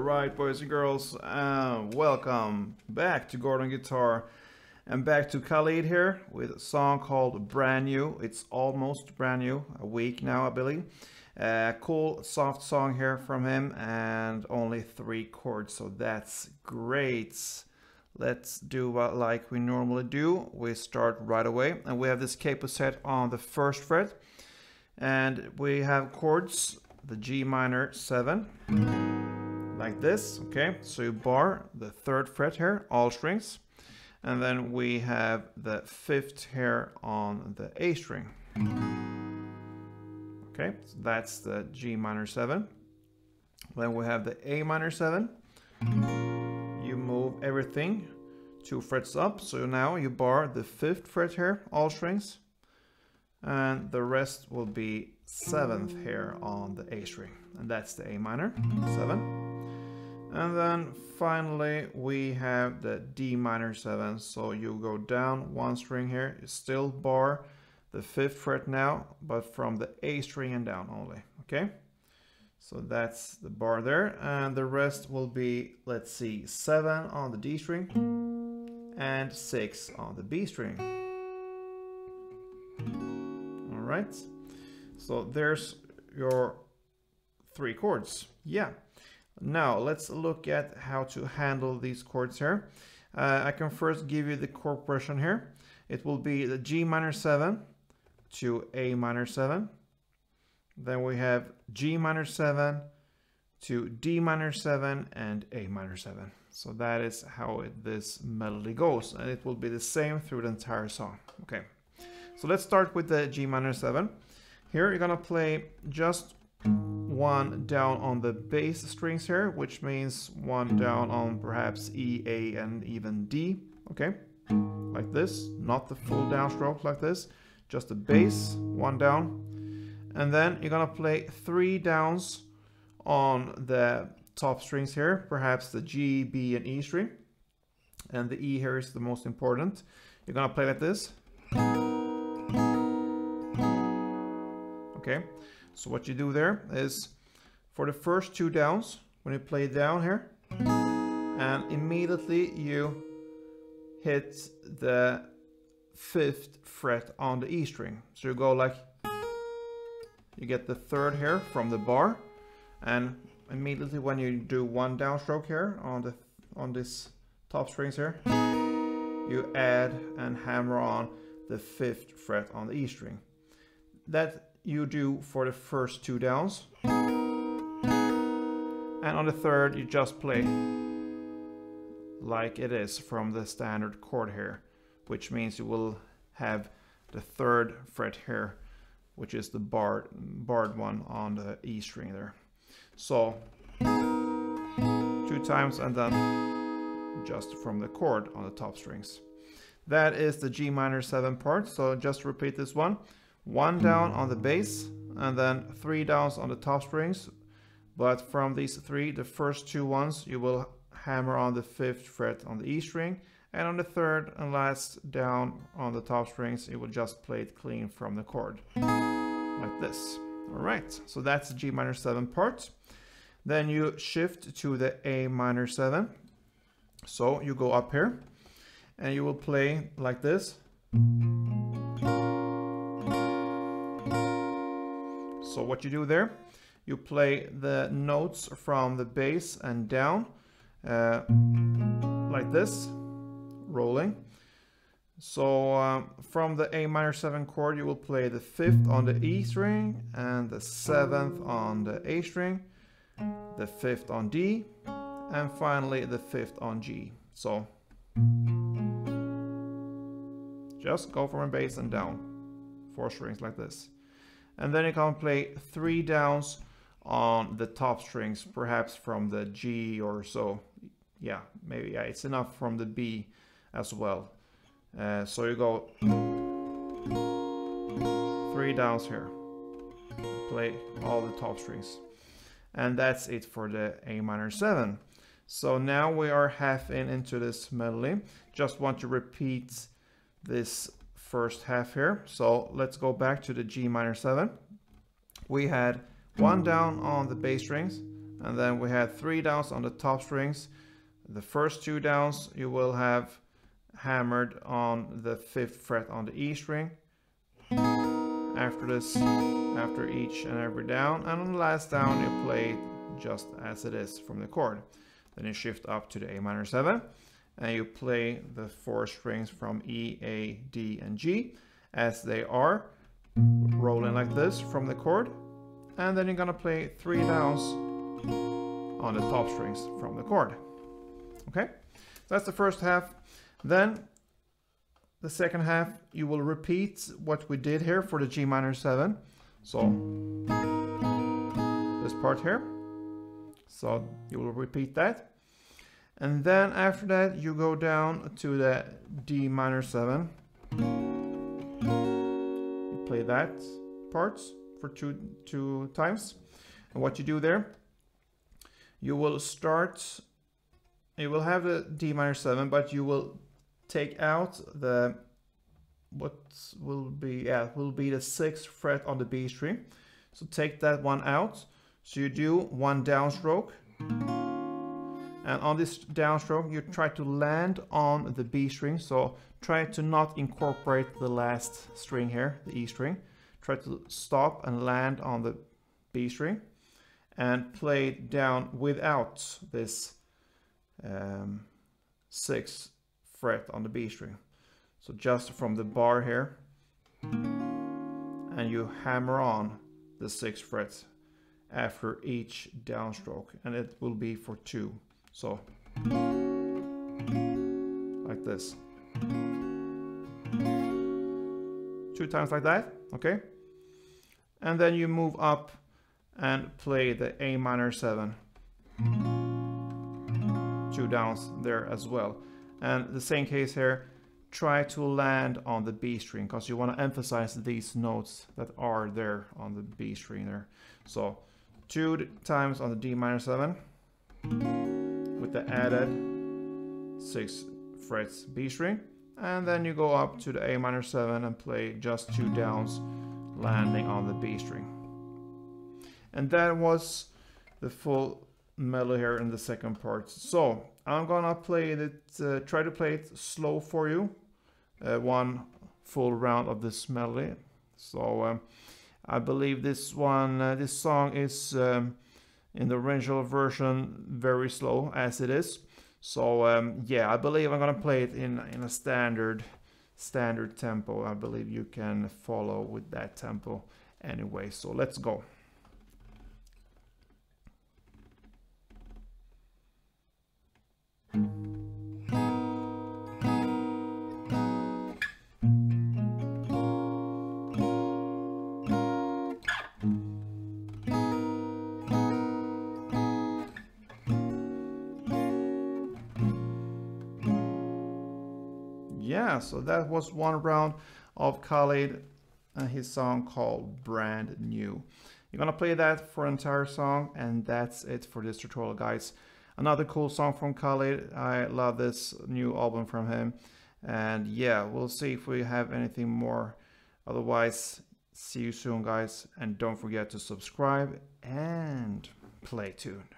right, boys and girls, uh, welcome back to Gordon Guitar and back to Khalid here with a song called Brand New. It's almost brand new, a week now, I believe. Uh, cool, soft song here from him and only three chords, so that's great. Let's do what like we normally do. We start right away and we have this capo set on the first fret and we have chords the G minor 7 like this okay? So you bar the third fret here all strings. And then we have the fifth here on the A string. Okay so that's the G minor 7 then we have the A minor 7 you move everything two frets up. So now you bar the fifth fret here all strings. And the rest will be seventh here on the A string. And that's the A minor seven and then finally we have the D minor seven so you go down one string here still bar the fifth fret now but from the A string and down only okay so that's the bar there and the rest will be let's see seven on the D string and six on the B string all right so there's your three chords. Yeah. Now let's look at how to handle these chords here. Uh, I can first give you the chord progression here. It will be the G minor 7 to A minor 7. Then we have G minor 7 to D minor 7 and A minor 7. So that is how it, this melody goes and it will be the same through the entire song. Okay, so let's start with the G minor 7. Here you're gonna play just one down on the bass strings here, which means one down on perhaps E, A, and even D, okay? Like this, not the full downstroke like this, just the bass, one down. And then you're gonna play three downs on the top strings here, perhaps the G, B, and E string. And the E here is the most important. You're gonna play like this. okay so what you do there is for the first two downs when you play down here and immediately you hit the fifth fret on the E string. So you go like you get the third here from the bar and immediately when you do one downstroke here on the on this top strings here you add and hammer on the fifth fret on the E string that you do for the first two downs. And on the third, you just play like it is from the standard chord here, which means you will have the third fret here, which is the barred, barred one on the E string there. So two times and then just from the chord on the top strings. That is the G minor 7 part, so just repeat this one one down on the bass and then three downs on the top strings. But from these three the first two ones you will hammer on the fifth fret on the E string. And on the third and last down on the top strings you will just play it clean from the chord like this. All right so that's the G minor 7 part. Then you shift to the A minor 7 so you go up here and you will play like this So what you do there, you play the notes from the bass and down uh, like this, rolling. So um, from the A minor 7 chord you will play the 5th on the E string and the 7th on the A string, the 5th on D and finally the 5th on G. So just go from a bass and down, four strings like this and then you can play three downs on the top strings perhaps from the G or so. Yeah maybe yeah it's enough from the B as well. Uh, so you go three downs here. Play all the top strings. And that's it for the A minor 7 so now we are half in into this melody just want to repeat this first half here. So let's go back to the G minor 7. We had one down on the bass strings, and then we had three downs on the top strings. The first two downs you will have hammered on the fifth fret on the E string. After this, after each and every down, and on the last down you play just as it is from the chord. Then you shift up to the A minor 7 and you play the four strings from E, A, D, and G as they are, rolling like this from the chord. And then you're gonna play three downs on the top strings from the chord. Okay, that's the first half. Then the second half, you will repeat what we did here for the G minor 7. So this part here. So you will repeat that. And then after that, you go down to the D minor 7. You play that parts for two, two times. And what you do there, you will start, you will have the D minor 7, but you will take out the, what will be, yeah, will be the sixth fret on the B string. So take that one out. So you do one downstroke and on this downstroke, you try to land on the B string. So try to not incorporate the last string here, the E string. Try to stop and land on the B string and play down without this um, sixth fret on the B string. So just from the bar here and you hammer on the sixth fret after each downstroke and it will be for two. So, like this. Two times like that, okay? And then you move up and play the A minor 7. Two downs there as well. And the same case here, try to land on the B string because you want to emphasize these notes that are there on the B string there. So two times on the D minor 7 with the added six frets B string and then you go up to the A minor 7 and play just two downs landing on the B string. And that was the full melody here in the second part. So I'm gonna play it, uh, try to play it slow for you, uh, one full round of this melody. So um, I believe this one, uh, this song is um, in the original version very slow as it is. So um, yeah, I believe I'm gonna play it in in a standard standard tempo. I believe you can follow with that tempo anyway. So let's go. Yeah, so that was one round of Khalid and his song called Brand New. You're gonna play that for entire song and that's it for this tutorial guys. Another cool song from Khalid. I love this new album from him. And yeah, we'll see if we have anything more. Otherwise, see you soon guys. And don't forget to subscribe and play tuned.